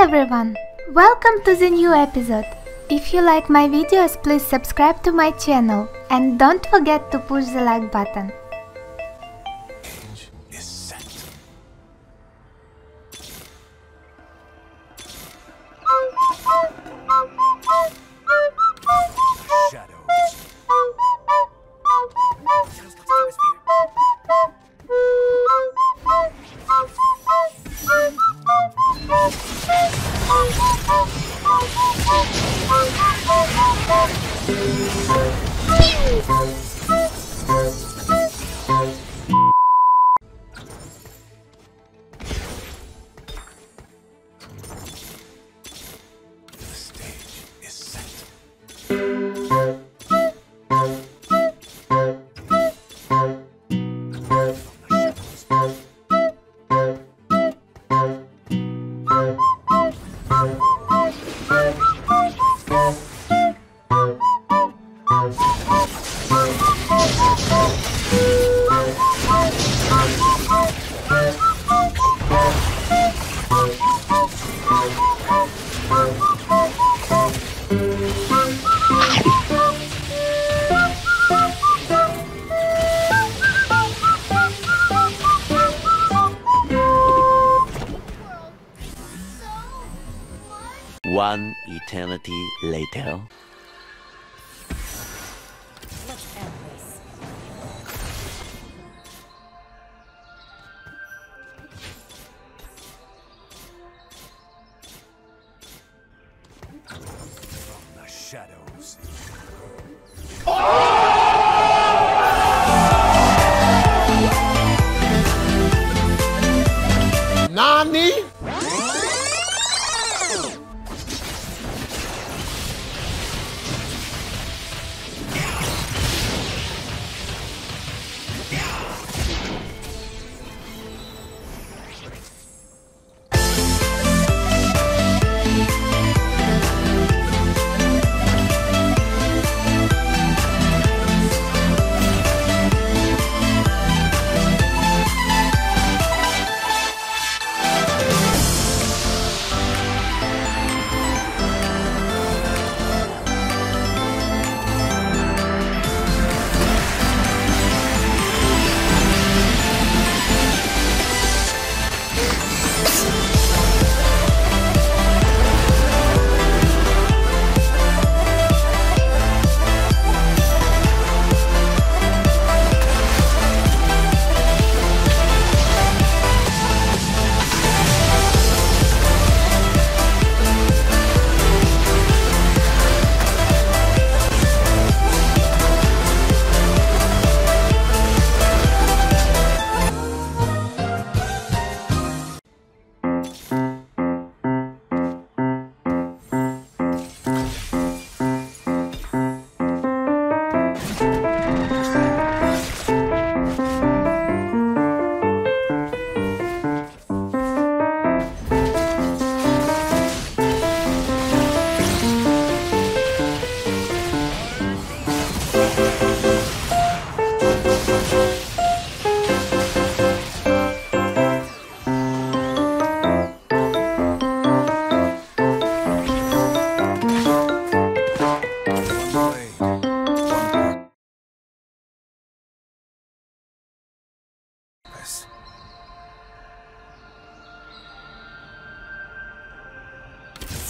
everyone! Welcome to the new episode. If you like my videos, please subscribe to my channel and don't forget to push the like button. The One eternity later. Nani?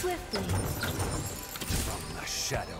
Swiftly. From the shadows.